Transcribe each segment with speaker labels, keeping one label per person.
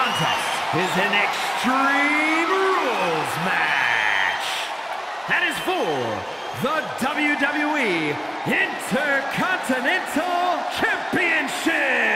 Speaker 1: contest is an Extreme Rules match. That is for the WWE Intercontinental Championship.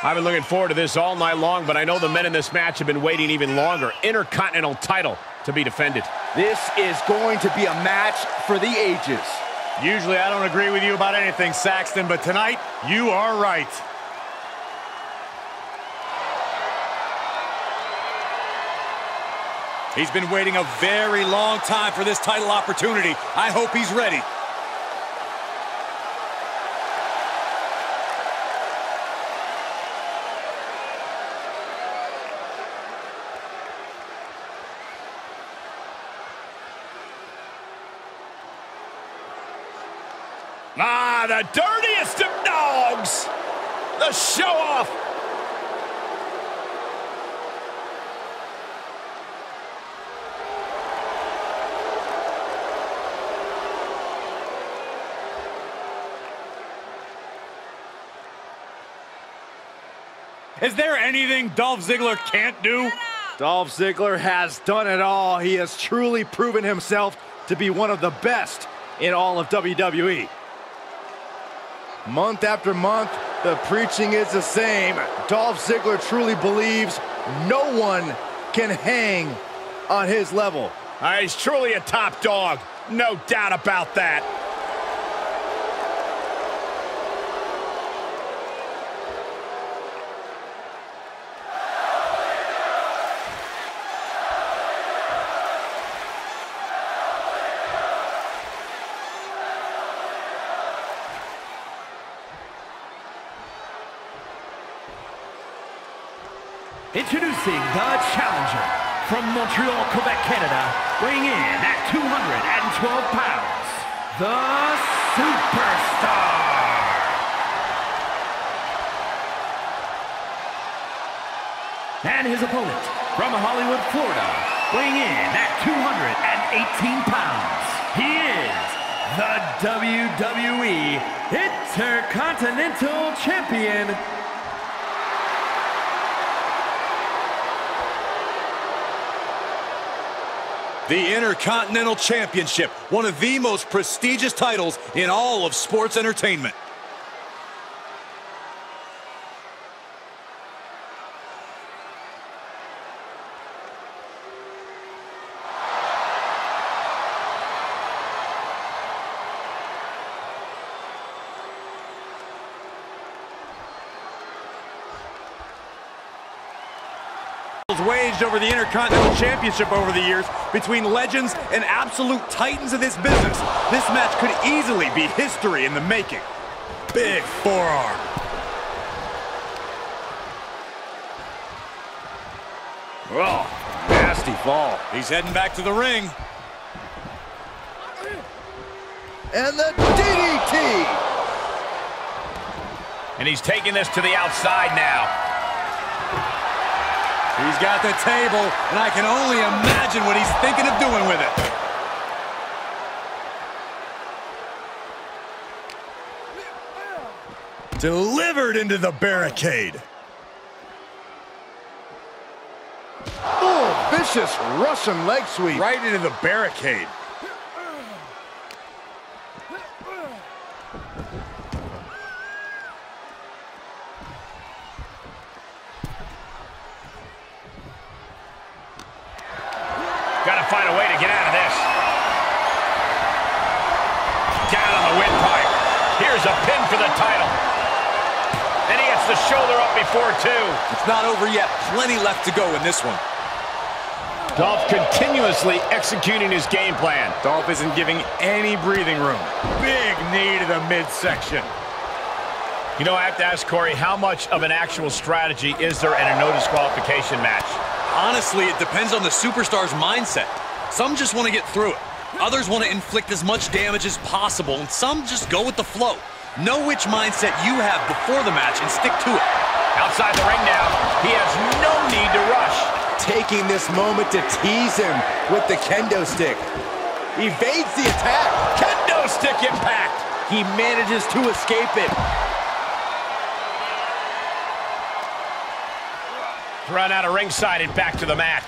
Speaker 2: I've been looking forward to this all night long, but I know the men in this match have been waiting even longer. Intercontinental title to be defended.
Speaker 3: This is going to be a match for the ages.
Speaker 4: Usually I don't agree with you about anything, Saxton, but tonight, you are right. He's been waiting a very long time for this title opportunity. I hope he's ready.
Speaker 2: Ah, the dirtiest of dogs. The show off.
Speaker 4: Is there anything Dolph Ziggler can't do?
Speaker 3: Dolph Ziggler has done it all. He has truly proven himself to be one of the best in all of WWE. Month after month, the preaching is the same. Dolph Ziggler truly believes no one can hang on his level.
Speaker 2: Ah, he's truly a top dog. No doubt about that.
Speaker 1: Introducing the challenger from Montreal, Quebec, Canada, weighing in at 212 pounds, the Superstar. And his opponent from Hollywood, Florida, weighing in at 218 pounds, he is the WWE Intercontinental Champion,
Speaker 4: The Intercontinental Championship, one of the most prestigious titles in all of sports entertainment. Over the Intercontinental Championship over the years between legends and absolute titans of this business. This match could easily be history in the making. Big forearm.
Speaker 3: Oh, nasty fall.
Speaker 4: He's heading back to the ring.
Speaker 3: And the DDT!
Speaker 2: And he's taking this to the outside now.
Speaker 4: He's got the table, and I can only imagine what he's thinking of doing with it. Delivered into the barricade.
Speaker 3: Oh, vicious Russian leg sweep.
Speaker 4: Right into the barricade.
Speaker 2: Got to find a way to get out of this. Down on the windpipe. Here's a pin for the title. And he gets the shoulder up before two.
Speaker 4: It's not over yet. Plenty left to go in this one.
Speaker 2: Dolph continuously executing his game plan.
Speaker 4: Dolph isn't giving any breathing room. Big knee to the midsection.
Speaker 2: You know, I have to ask Corey, how much of an actual strategy is there in a no disqualification match?
Speaker 4: Honestly, it depends on the superstar's mindset. Some just want to get through it. Others want to inflict as much damage as possible, and some just go with the flow. Know which mindset you have before the match and stick to it.
Speaker 2: Outside the ring now, he has no need to rush.
Speaker 3: Taking this moment to tease him with the kendo stick. Evades the attack.
Speaker 2: Kendo stick impact.
Speaker 3: He manages to escape it.
Speaker 2: Run out of ringside and back to the mat.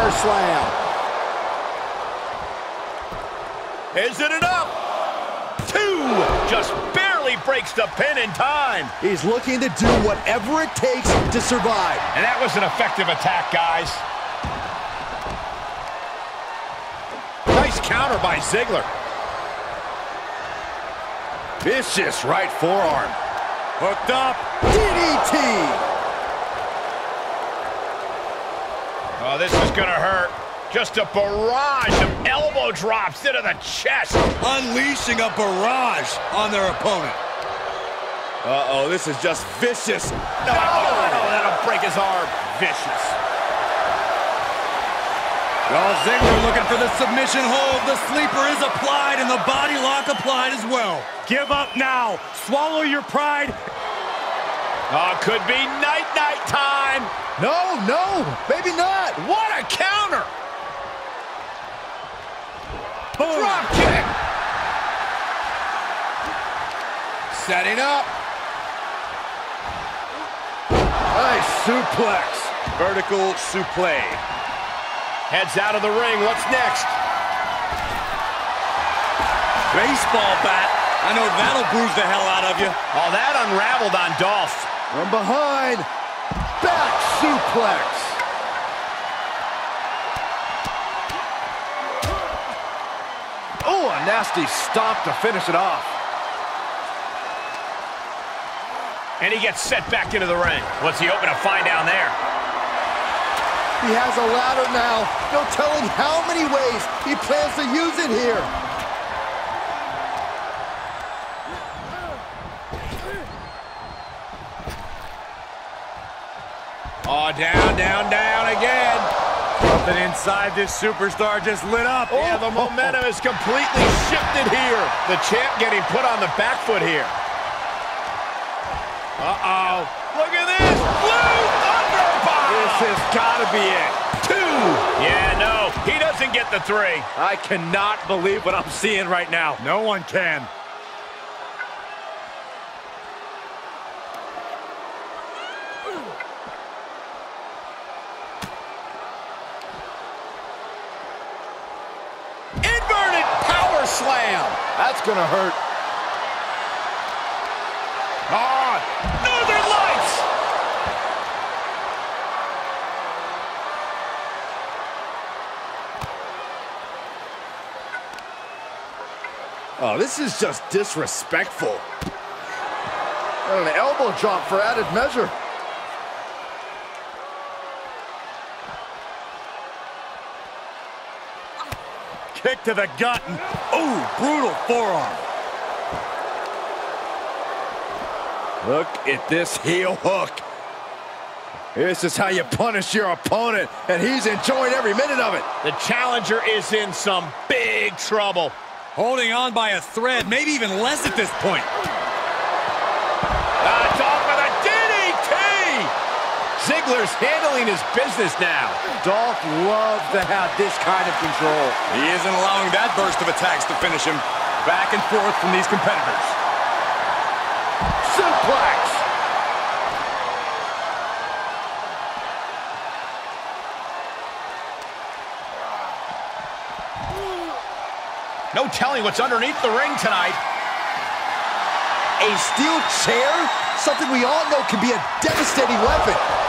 Speaker 3: Power slam.
Speaker 2: Is it enough? Two! Just barely breaks the pin in time.
Speaker 3: He's looking to do whatever it takes to survive.
Speaker 2: And that was an effective attack, guys. Nice counter by Ziggler.
Speaker 3: Vicious right forearm.
Speaker 4: Hooked up.
Speaker 3: DDT.
Speaker 2: Oh, this is gonna hurt. Just a barrage of elbow drops into the chest.
Speaker 4: Unleashing a barrage on their opponent.
Speaker 3: Uh-oh, this is just vicious.
Speaker 2: No, oh, that'll break his arm. Vicious.
Speaker 4: Dolph Ziggler looking for the submission hold. The sleeper is applied and the body lock applied as well.
Speaker 1: Give up now. Swallow your pride.
Speaker 2: Oh, could be night-night time.
Speaker 3: No, no, maybe not.
Speaker 2: What a counter.
Speaker 3: Boom.
Speaker 2: Drop kick.
Speaker 3: Setting up. Nice suplex. Vertical suplex.
Speaker 2: Heads out of the ring. What's next?
Speaker 4: Baseball bat. I know that'll bruise the hell out of you.
Speaker 2: Oh, that unraveled on Dolph.
Speaker 3: From behind. Back suplex. Oh, a nasty stop to finish it off.
Speaker 2: And he gets set back into the ring. What's he hoping to find down there?
Speaker 3: He has a ladder now. No telling how many ways he plans to use it here.
Speaker 4: Oh, down, down, down again. Something inside this superstar just lit up. Oh.
Speaker 2: Yeah, the momentum is completely shifted here. The champ getting put on the back foot here. Uh-oh. Look at this. Blue Thunderbomb.
Speaker 3: This has got to be it.
Speaker 2: Two. Yeah, no. He doesn't get the three.
Speaker 3: I cannot believe what I'm seeing right now.
Speaker 4: No one can.
Speaker 2: Inverted power slam.
Speaker 3: That's going to hurt.
Speaker 2: On. Northern Lights.
Speaker 3: Oh, this is just disrespectful. And an elbow drop for added measure.
Speaker 4: Kick to the gut. And, ooh, brutal forearm.
Speaker 3: Look at this heel hook. This is how you punish your opponent, and he's enjoying every minute of it.
Speaker 2: The challenger is in some big trouble.
Speaker 4: Holding on by a thread, maybe even less at this point.
Speaker 2: Ziggler's handling his business now.
Speaker 3: Dolph loves to have this kind of control.
Speaker 4: He isn't allowing that burst of attacks to finish him. Back and forth from these competitors.
Speaker 3: Suplex!
Speaker 2: No telling what's underneath the ring tonight.
Speaker 3: A steel chair? Something we all know can be a devastating weapon.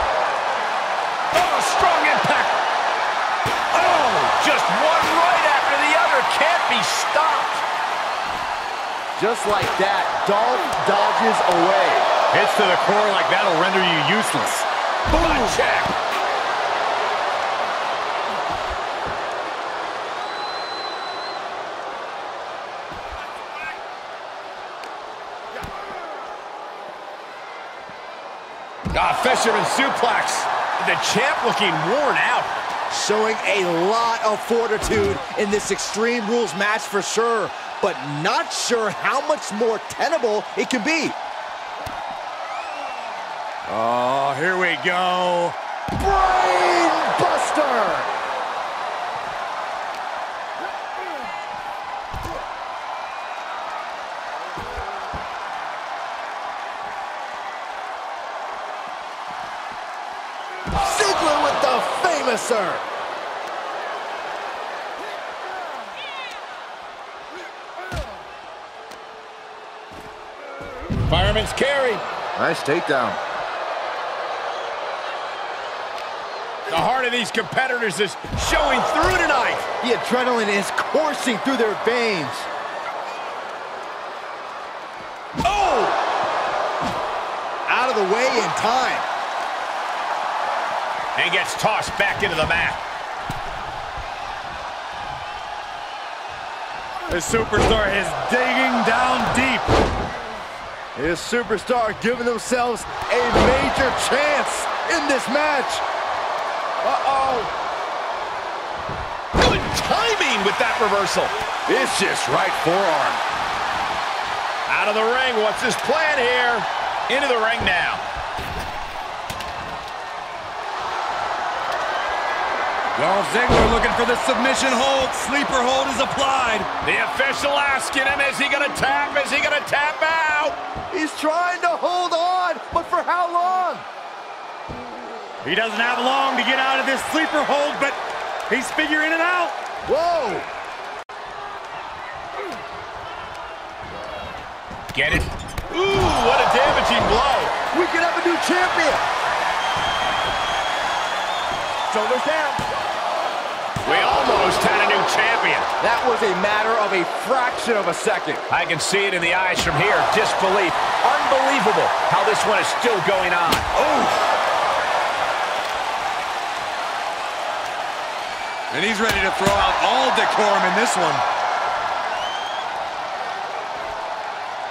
Speaker 2: be stopped.
Speaker 3: Just like that, Dolph dodges away.
Speaker 4: Hits to the core like that'll render you useless.
Speaker 2: Boom! Check. Ah, fisherman suplex. The champ looking worn out.
Speaker 3: Showing a lot of fortitude in this Extreme Rules match for sure, but not sure how much more tenable it can be.
Speaker 4: Oh, here we go.
Speaker 3: Brain famouser!
Speaker 2: Fireman's carry.
Speaker 3: Nice takedown.
Speaker 2: The heart of these competitors is showing through tonight.
Speaker 3: The adrenaline is coursing through their veins.
Speaker 2: Oh!
Speaker 3: Out of the way in time.
Speaker 2: And gets tossed back into the mat.
Speaker 4: The superstar is digging down deep.
Speaker 3: His superstar giving themselves a major chance in this match. Uh-oh.
Speaker 2: Good timing with that reversal.
Speaker 3: Vicious right forearm.
Speaker 2: Out of the ring. What's his plan here? Into the ring now.
Speaker 4: Dolph Ziggler looking for the submission hold. Sleeper hold is applied.
Speaker 2: The official asking him, is he going to tap? Is he going to tap out?
Speaker 3: He's trying to hold on, but for how long?
Speaker 4: He doesn't have long to get out of this sleeper hold, but he's figuring it out.
Speaker 3: Whoa!
Speaker 2: Get it? Ooh, what a damaging blow.
Speaker 3: We could have a new champion. Shoulders down.
Speaker 2: We almost had a new champion.
Speaker 3: That was a matter of a fraction of a second.
Speaker 2: I can see it in the eyes from here. Disbelief. Unbelievable how this one is still going on. Oh,
Speaker 4: And he's ready to throw out all decorum in this one.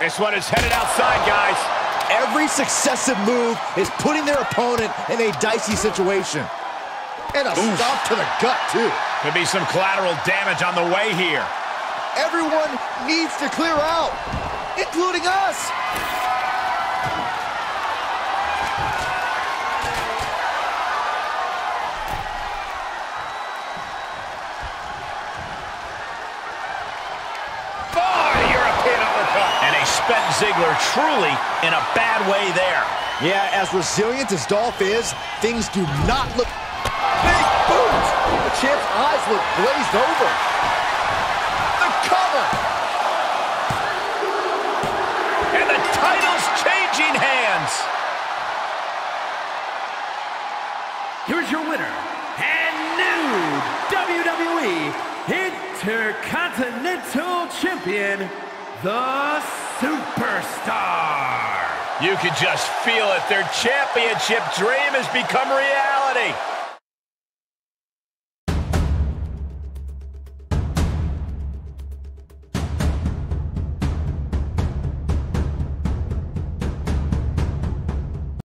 Speaker 2: this one is headed outside, guys.
Speaker 3: Every successive move is putting their opponent in a dicey situation. And a stop to the gut, too.
Speaker 2: Could be some collateral damage on the way here.
Speaker 3: Everyone needs to clear out, including us.
Speaker 2: European uppercut. And a spent Ziggler truly in a bad way there.
Speaker 3: Yeah, as resilient as Dolph is, things do not look... Big boot! The champ's eyes look glazed over. The cover!
Speaker 2: And the title's changing hands.
Speaker 1: Here's your winner and new WWE Intercontinental Champion, the Superstar.
Speaker 2: You can just feel it. Their championship dream has become reality.